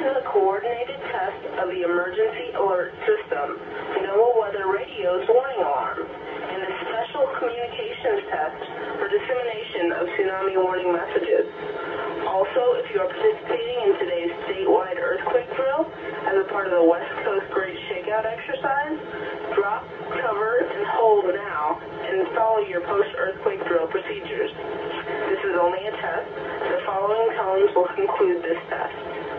the coordinated test of the emergency alert system, NOAA Weather Radio's warning alarm, and the special communications test for dissemination of tsunami warning messages. Also, if you are participating in today's statewide earthquake drill as a part of the West Coast Great Shakeout exercise, drop, cover, and hold now and follow your post-earthquake drill procedures. This is only a test. The following tones will conclude this test.